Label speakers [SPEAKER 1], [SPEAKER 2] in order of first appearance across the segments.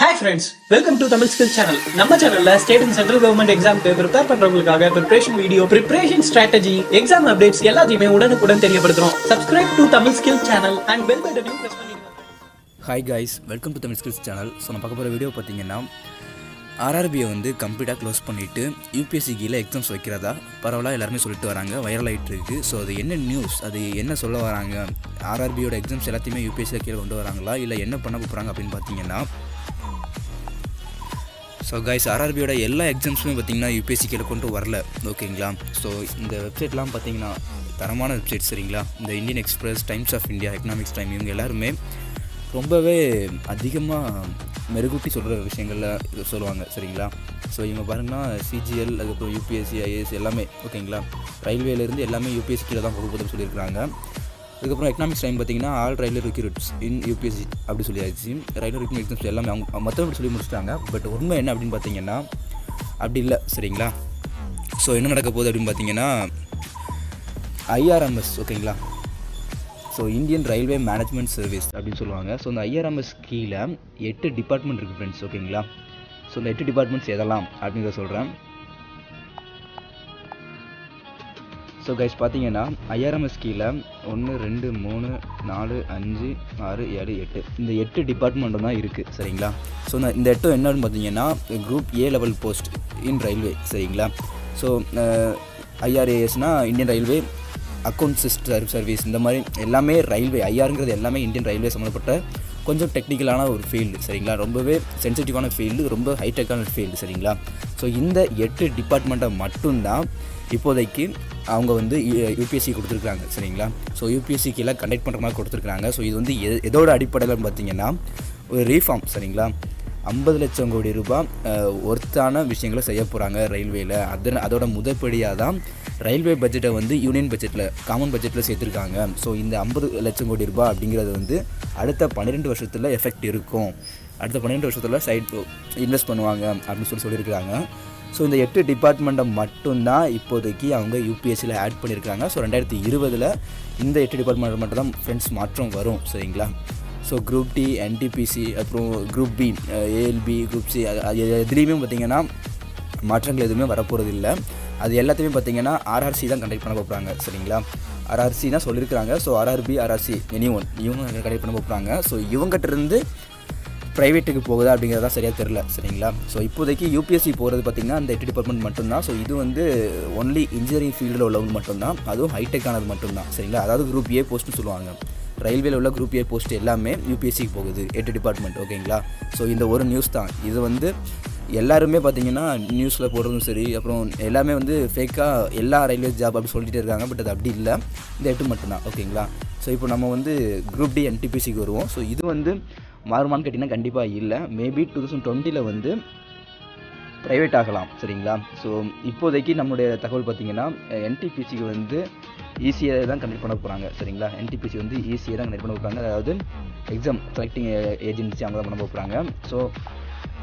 [SPEAKER 1] Hi friends welcome to Tamil skill channel நம்ம சேனல்ல state and central government எக்ஸாம்க்கு prepare பண்றவங்களுக்காக preparation video preparation strategy exam updates எல்லாத்தையுமே உடனுக்குடன் தெரியப்படுத்துறோம். Subscribe to Tamil skill channel and bell பட்டனையும் press பண்ணிடுங்க.
[SPEAKER 2] Hi guys welcome to Tamil skills channel so நான் பார்க்க போகிற வீடியோ பார்த்தீங்கன்னா ஆர்ஆர்பியை வந்து கம்ப்ளீட்டாக க்ளோஸ் பண்ணிவிட்டு யூபிஎஸ்சி கீழே எக்ஸாம்ஸ் வைக்கிறதா? பரவாயில்ல எல்லாருமே சொல்லிட்டு வராங்க. வைரல் ஆகிட்டு இருக்கு. ஸோ அது என்ன நியூஸ் அது என்ன சொல்ல வராங்க? ஆர்ஆர்பியோட எக்ஸாம்ஸ் எல்லாத்தையுமே யூபிஎஸ்சியில் கீழே கொண்டு வராங்களா? இல்லை என்ன பண்ண போகிறாங்க அப்படின்னு பார்த்தீங்கன்னா ஸோ கைஸ் ஆர்ஆர்பியோட எல்லா எக்ஸாம்ஸுமே பார்த்தீங்கன்னா யூபிஎஸ்சி கீழே கொண்டு வரல. ஓகேங்களா ஸோ இந்த வெப்சைட்லாம் பார்த்தீங்கன்னா தரமான வெப்சைட் சரிங்களா? இந்த Indian Express Times of India economics time இவங்க எல்லாருமே ரொம்பவே அதிகமாக மெருகூட்டி சொல்கிற விஷயங்களில் சொல்லுவாங்க சரிங்களா? ஸோ இவங்க பாருங்கன்னா சிஜிஎல் அதுக்கப்புறம் யூபிஎஸ்சி ஐஏஎஸ் எல்லாமே ஓகேங்களா ரயில்வேலேருந்து எல்லாமே யூபிஎஸ்சி கீழே தான் போக சொல்லியிருக்கிறாங்க. சொல்லியிருக்காங்க அதுக்கப்புறம் எக்கனாமிக்ஸ் டைம் பார்த்தீங்கன்னா all railway recruits in UPSC அப்படி சொல்லியாச்சு. ரயில்வே ரெக்யூரிட் எக்ஸாம்ஸ் எல்லாமே அவங்க மற்றபடி சொல்லி முடிச்சிட்டாங்க. பட் உண்மை என்ன அப்படின்னு பார்த்தீங்கன்னா அப்படி இல்லை சரிங்களா? ஸோ என்ன நடக்க போகுது அப்படின்னு பார்த்தீங்கன்னா ஐஆர்எம்எஸ் ஓகேங்களா so Indian railway management service அப்படின்னு சொல்லுவாங்க. ஸோ அந்த ஐஆர்எம்எஸ் கீழே எட்டு டிபார்ட்மெண்ட் இருக்குது ஃப்ரெண்ட்ஸ் ஓகேங்களா ஸோ அந்த எட்டு டிபார்ட்மெண்ட்ஸ் எதெல்லாம் அப்படிங்கிறத சொல்கிறேன் ஸோ கைஸ் பார்த்தீங்கன்னா ஐஆர்எம்எஸ் கீழே ஒன்று ரெண்டு மூணு நாலு அஞ்சு ஆறு ஏழு எட்டு. இந்த எட்டு டிபார்ட்மெண்ட்டும் தான் இருக்குது சரிங்களா? ஸோ இந்த இந்த எட்டும் என்னன்னு பார்த்தீங்கன்னா group A level post in railway சரிங்களா? So ஐஆர்ஏஎஸ்னால் Indian railway account sister service இந்த மாதிரி எல்லாமே ரயில்வே ஐஆருங்கிறது எல்லாமே இந்தியன் ரயில்வே சம்மந்தப்பட்ட கொஞ்சம் டெக்னிக்கலான ஒரு ஃபீல்டு சரிங்களா? ரொம்பவே சென்சிட்டிவான ஃபீல்டு ரொம்ப ஹைடெக்கான ஃபீல்டு சரிங்களா? ஸோ இந்த எட்டு டிபார்ட்மெண்ட்டை மட்டும்தான் இப்போதைக்கு அவங்க வந்து யூபிஎஸ்சி கொடுத்துருக்காங்க சரிங்களா? ஸோ யூபிஎஸ்சிக்கெல்லாம் கண்டக்ட் பண்ணுற மாதிரி கொடுத்துருக்காங்க ஸோ இது வந்து எ- எதோட அடிப்படையில் பார்த்தீங்கன்னா ஒரு ரீஃபார்ம் சரிங்களா? ஐம்பது லட்சம் கோடி ரூபாய் ஒர்த்தான விஷயங்களை செய்ய போகிறாங்க ரயில்வேயில் அதன் அதோட முதற்படியாக தான் ரயில்வே பட்ஜெட்டை வந்து யூனியன் பட்ஜெட்டில் காமன் பட்ஜெட்டில் சேர்த்துருக்காங்க. ஸோ இந்த ஐம்பது லட்சம் கோடி ரூபாய் அப்படிங்கிறது வந்து அடுத்த பன்னிரெண்டு வருஷத்தில் எஃபெக்ட் இருக்கும். அடுத்த பன்னிரெண்டு வருஷத்தில் சைட் இன்வெஸ்ட் பண்ணுவாங்க அப்படின்னு சொல்லி சொல்லியிருக்காங்க ஸோ இந்த எட்டு டிபார்ட்மெண்ட்டை மட்டும்தான் இப்போதைக்கு அவங்க யூபிஎஸ்சியில் ஆட் பண்ணியிருக்காங்க ஸோ ரெண்டாயிரத்தி இருபதில் இந்த எட்டு டிபார்ட்மெண்ட் மட்டும் தான் ஃப்ரெண்ட்ஸ் மாற்றம் வரும் சரிங்களா? ஸோ குரூப் டி என்டிபிசி அப்புறம் group B ALP group C எதுலேயுமே பார்த்தீங்கன்னா மாற்றங்கள் எதுவுமே வரப்போகிறது இல்லை அது எல்லாத்தையுமே பார்த்தீங்கன்னா ஆர்ஆர்சி தான் கண்டக்ட் பண்ண போகிறாங்க சரிங்களா? ஆர்ஆர்சி தான் சொல்லியிருக்கிறாங்க so RRB RRC any one இவங்க கண்டக்ட் பண்ண போகிறாங்க ஸோ இவங்ககிட்ட இருந்து ப்ரைவேட்டுக்கு போகுதா அப்படிங்கிறதா சரியாக தெரில சரிங்களா? ஸோ இப்போதைக்கு யூபிஎஸ்சி போகிறது பார்த்திங்கன்னா அந்த ஐடி டிபார்ட்மெண்ட் மட்டும்தான். ஸோ இது வந்து ஒன்லி இன்ஜினியரிங் ஃபீல்டில் உள்ளவங்க மட்டும்தான். அதுவும் ஹைடெக்கானது மட்டும்தான் சரிங்களா? அதாவது குரூப் ஏ போஸ்ட்னு சொல்லுவாங்க. ரயில்வேல உள்ள குரூப் ஏ போஸ்ட் எல்லாமே யூபிஎஸ்சிக்கு போகுது எட்டு டிபார்ட்மெண்ட் ஓகேங்களா ஸோ இந்த ஒரு நியூஸ் தான். இது வந்து எல்லாருமே பார்த்தீங்கன்னா நியூஸில் போடுறதும் சரி அப்புறம் எல்லாமே வந்து ஃபேக்காக எல்லா ரயில்வே ஜாப் அப்படி சொல்லிட்டு இருக்காங்க பட் அது அப்படி இல்லை. இந்த எட்டு மட்டும்தான் ஓகேங்களா ஸோ இப்போ நம்ம வந்து குரூப் டி என்டிபிசிக்கு வருவோம். ஸோ இது வந்து மாறுமான்னு கேட்டிங்கன்னா கண்டிப்பாக இல்லை. மேபி டூ தௌசண்ட் டுவெண்ட்டியில் வந்து ப்ரைவேட் ஆகலாம் சரிங்களா? ஸோ இப்போதைக்கு நம்மளுடைய தகவல் பார்த்தீங்கன்னா என்டிபிசிக்கு வந்து ஈஸியாக தான் கண்டக்ட் பண்ண போகிறாங்க சரிங்களா? என்டிபிசி வந்து ஈஸியாக தான் கண்டக்ட் பண்ண போகிறாங்க அதாவது எக்ஸாம் செலக்டிங் ஏஜென்சி அவங்க தான் பண்ண போகிறாங்க ஸோ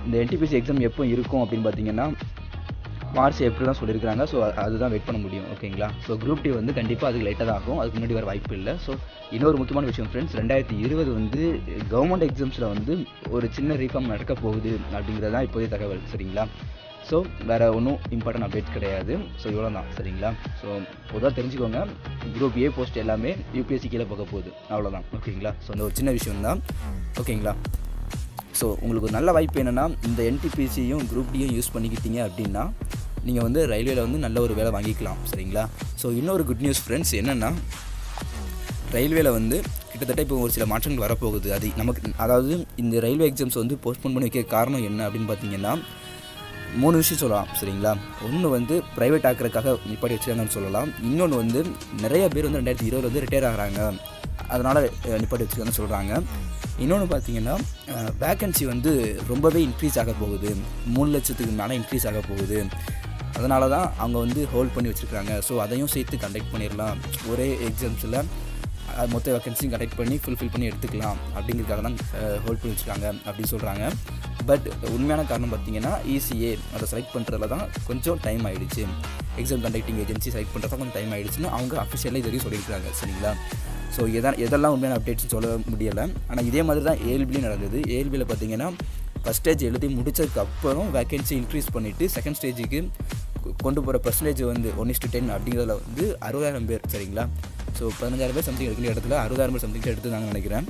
[SPEAKER 2] இந்த என்டிபிசி எக்ஸாம் எப்போ இருக்கும் அப்படின்னு பார்த்தீங்கன்னா மார்ச் ஏப்ரல் தான் சொல்லியிருக்காங்க ஸோ அதுதான் வெயிட் பண்ண முடியும். ஓகேங்களா ஸோ குரூப் டி வந்து கண்டிப்பாக அதுக்கு லேட்டாக தான் ஆகும். அதுக்கு முன்னாடி வர வாய்ப்பு இல்லை. ஸோ இன்னொரு முக்கியமான விஷயம் ஃப்ரெண்ட்ஸ் ரெண்டாயிரத்தி இருபது வந்து கவர்மெண்ட் எக்ஸாம்ஸில் வந்து ஒரு சின்ன ரீஃபார்ம் நடக்க போகுது அப்படிங்கிறது தான் இப்போதைய தகவல். சரிங்களா? ஸோ வேறு ஒன்றும் இம்பார்ட்டன்ட் அப்டேட் கிடையாது. ஸோ இவ்வளோ தான் சரிங்களா? ஸோ பொதுவாக தெரிஞ்சுக்கோங்க. குரூப் ஏ போஸ்ட் எல்லாமே யூபிஎஸ்சி கீழே போக போகுது. அவ்வளோதான் ஓகேங்களா ஸோ அந்த ஒரு சின்ன விஷயம் தான். ஓகேங்களா ஸோ உங்களுக்கு ஒரு நல்ல வாய்ப்பு என்னென்னா இந்த என்டிபிசியும் குரூப் டியும் யூஸ் பண்ணிக்கிட்டீங்க அப்படின்னா நீங்கள் வந்து ரயில்வேல வந்து நல்ல ஒரு வேலை வாங்கிக்கலாம் சரிங்களா? ஸோ இன்னொரு குட் நியூஸ் ஃப்ரெண்ட்ஸ் என்னென்னா ரயில்வேல வந்து கிட்டத்தட்ட இப்போ ஒரு சில மாற்றங்கள் வரப்போகுது. அது நமக்கு அதாவது இந்த ரயில்வே எக்ஸாம்ஸ் வந்து போஸ்ட்போன் பண்ணி வைக்க காரணம் என்ன அப்படின்னு பார்த்தீங்கன்னா மூணு விஷயம் சொல்லலாம் சரிங்களா? ஒன்று வந்து ப்ரைவேட் ஆக்கிறதுக்காக நிப்பாடி வச்சுருக்காங்கன்னு சொல்லலாம். இன்னொன்று வந்து நிறைய பேர் வந்து ரெண்டாயிரத்தி இருபது வந்து ரிட்டையர் ஆகிறாங்க. அதனால் நிப்பாட்டி வச்சுருக்காங்கன்னு சொல்கிறாங்க இன்னொன்று பார்த்தீங்கன்னா வேக்கன்சி வந்து ரொம்பவே இன்க்ரீஸ் ஆக போகுது. மூணு லட்சத்துக்கு மேலே இன்க்ரீஸ் ஆக போகுது. அதனால தான் அவங்க வந்து ஹோல்ட் பண்ணி வச்சுருக்காங்க. ஸோ அதையும் சேர்த்து கண்டக்ட் பண்ணிடலாம் ஒரே எக்ஸாம்ஸில் மொத்த வேக்கன்சியும் கண்டக்ட் பண்ணி ஃபுல்ஃபில் பண்ணி எடுத்துக்கலாம். அப்படிங்கிறதுக்காக தான் ஹோல்ட் பண்ணி வச்சுருக்காங்க அப்படின்னு சொல்கிறாங்க பட் உண்மையான காரணம் பார்த்தீங்கன்னா இசிஏ அதை செலக்ட் பண்ணுறதுல தான் கொஞ்சம் டைம் ஆகிடுச்சு எக்ஸாம் கண்டக்டிங் ஏஜென்சி செலக்ட் பண்ணுறதா கொஞ்சம் டைம் ஆகிடுச்சுன்னு அவங்க அஃபிஷியலாக இது சொல்லியிருக்காங்க சரிங்களா? ஸோ எதான் எதெல்லாம் உண்மையான அப்டேட்ஸ் சொல்ல முடியலை. ஆனால் இதே மாதிரி தான் ஏஎல்பிலையும் நடந்தது. ஏஎல்பியில் பார்த்தீங்கன்னா ஃபஸ்ட் ஸ்டேஜ் எழுதி முடிச்சதுக்கு அப்புறம் இன்க்ரீஸ் பண்ணிவிட்டு செகண்ட் ஸ்டேஜுக்கு கொண்டு போகிற பர்சன்டேஜ் வந்து ஒன் இஸ்டு டென் அப்படிங்கிறதுல வந்து அறுபதாயிரம் பேர் சரிங்களா? ஸோ பதினஞ்சாயிரம் பேர் சம்திங் எடுக்கிற இடத்துல அறுபதாயிரம் பேர் சம்திங் எடுத்துருந்தாங்கன்னு நினைக்கிறேன்.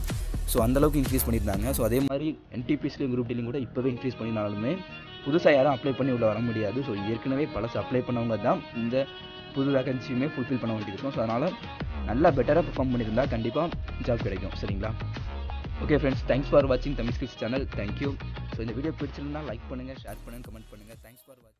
[SPEAKER 2] ஸோ அந்தளவுக்கு இன்க்ரீஸ் பண்ணியிருந்தாங்க. ஸோ அதே மாதிரி என்டிபிசிலையும் குரூப் டிலையும் கூட இப்போவே இன்க்ரீஸ் பண்ணினாலுமே புதுசாக யாரும் அப்ளை பண்ணி உள்ளே வர முடியாது. ஸோ ஏற்கனவே பழசு அப்ளை பண்ணவங்க தான் இந்த புது வேகன்சியுமே ஃபுல்ஃபில் பண்ண வேண்டியது இருக்கும். ஸோ அதனால் நல்லா பெட்டராக பெர்ஃபார்ம் பண்ணியிருந்தால் கண்டிப்பாக ஜாப் கிடைக்கும் சரிங்களா? ஓகே ஃப்ரெண்ட்ஸ் தேங்க்ஸ் ஃபார் வாட்சிங் Tamil skills channel thank you so இந்த வீடியோ பிடிச்சிருந்தா லைக் பண்ணுங்கள் ஷேர் பண்ணுங்கள் கமெண்ட் பண்ணுங்கள் தேங்க்ஸ் ஃபார் வாட்சிங்